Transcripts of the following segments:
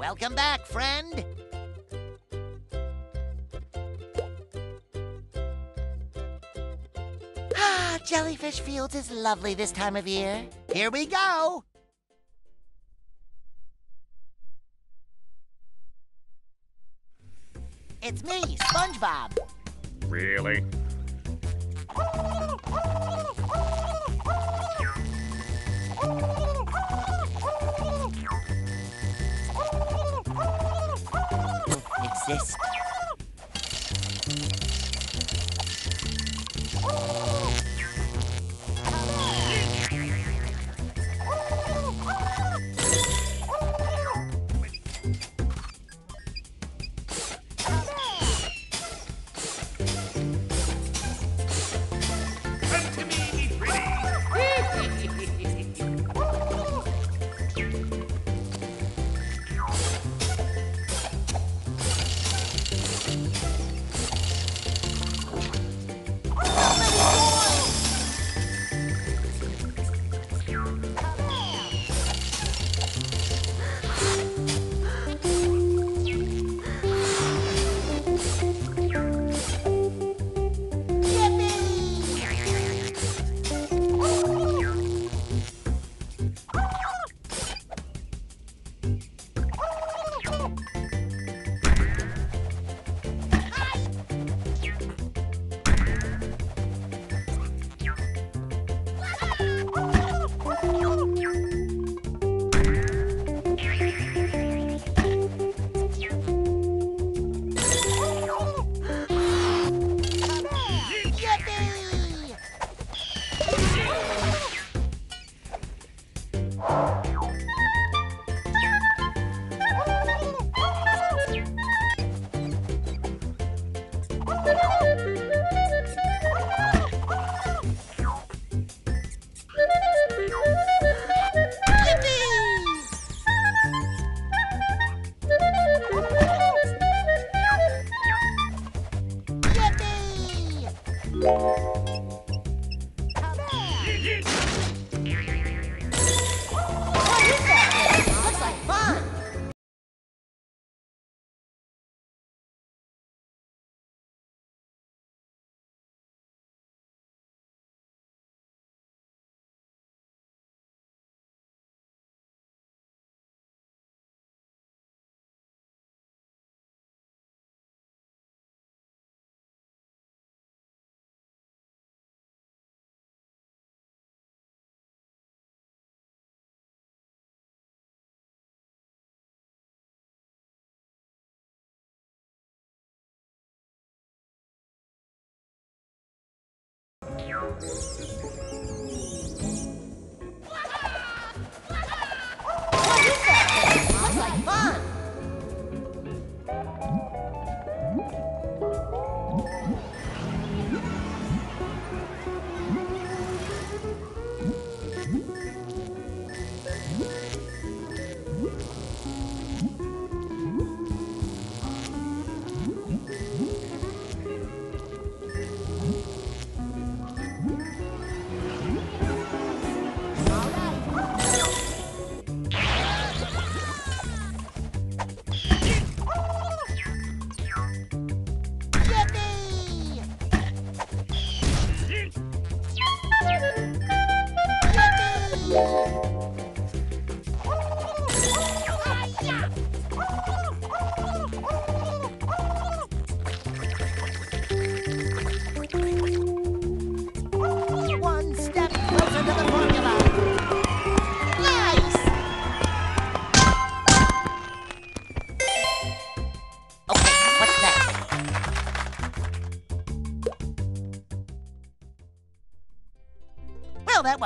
Welcome back, friend. Ah, Jellyfish Fields is lovely this time of year. Here we go. It's me, SpongeBob. Really? Exist. Yeah.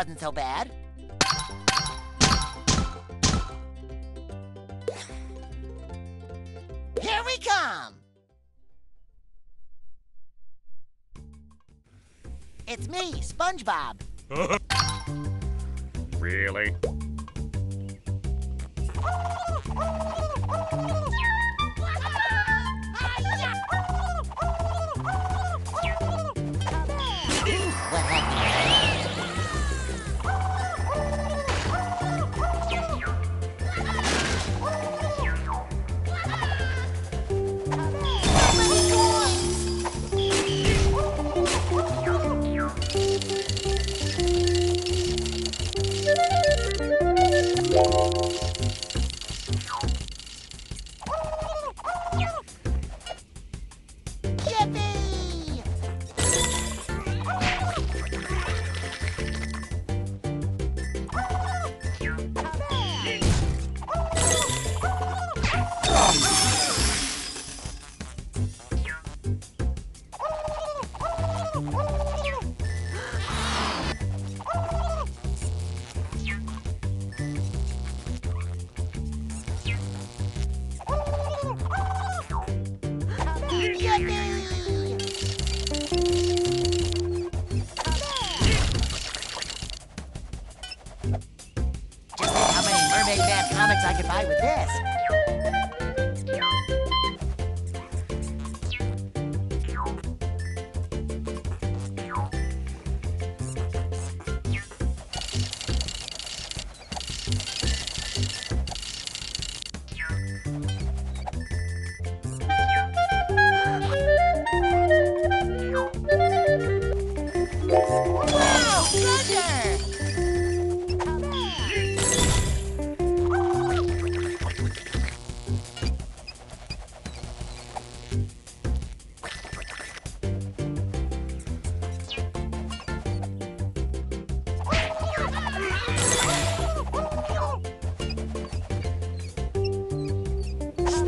Wasn't so bad. Here we come! It's me, SpongeBob. Really?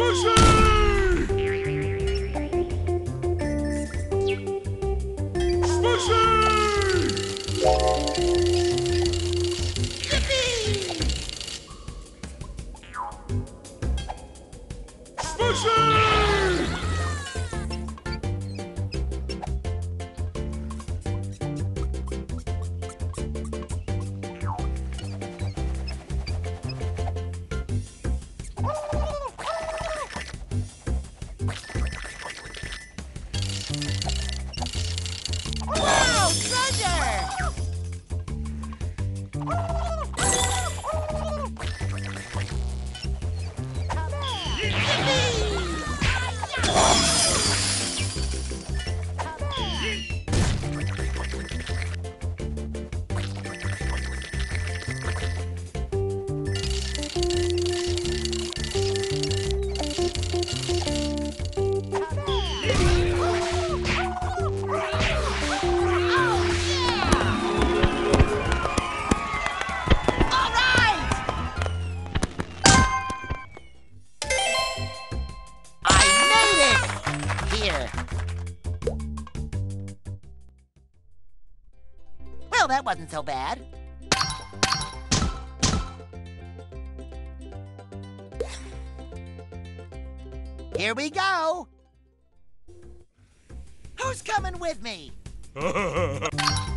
Wow, Well, that wasn't so bad. Here we go. Who's coming with me?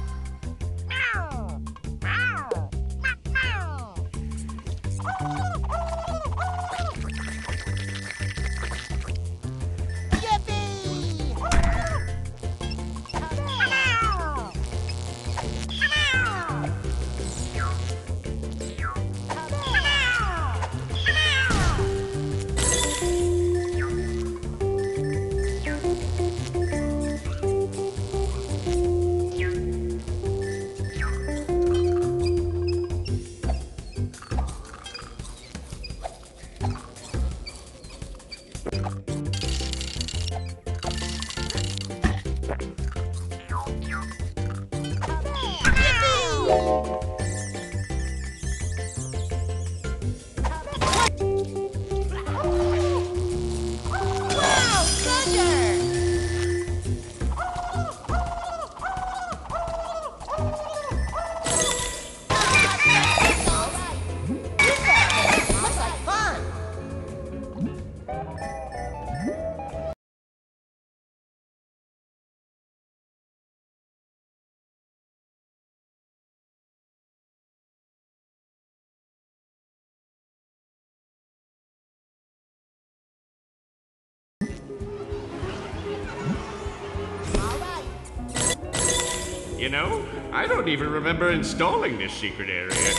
Wow, You know, I don't even remember installing this secret area.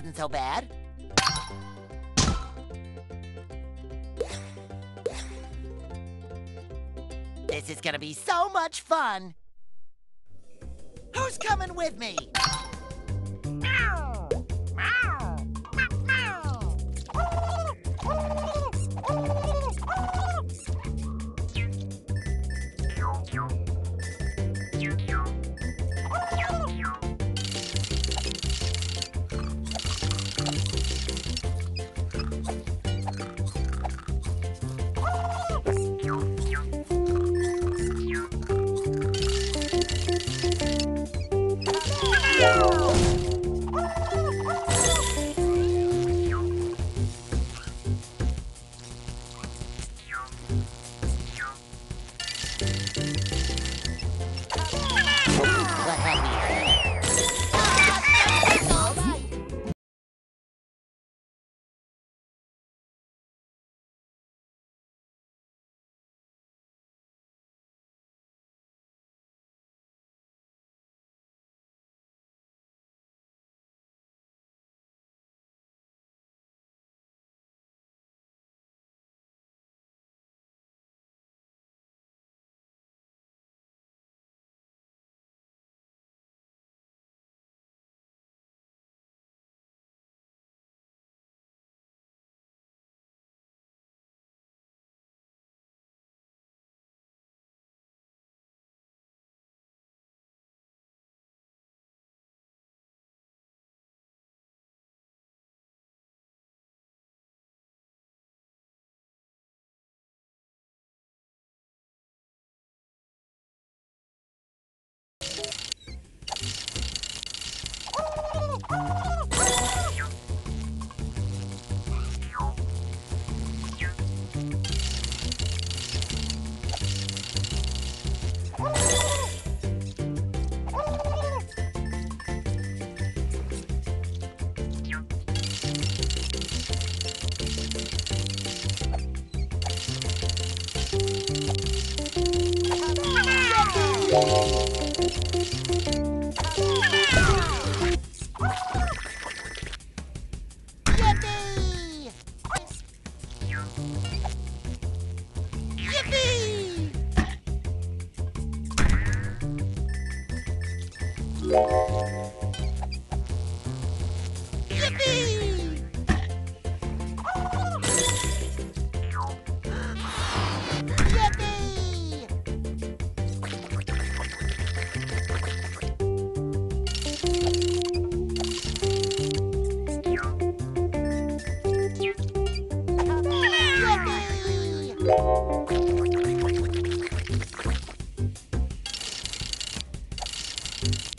Wasn't so bad. This is gonna be so much fun. Who's coming with me? Yippee! Yippee! Yippee!